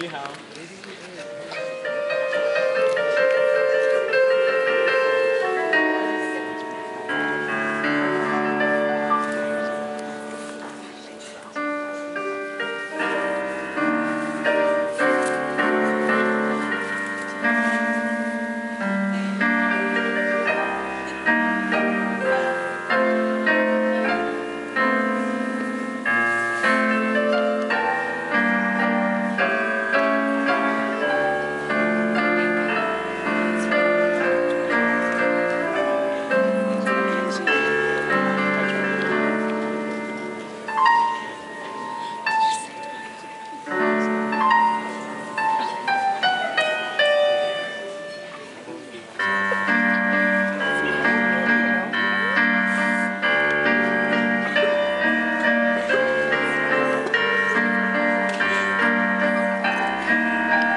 你好。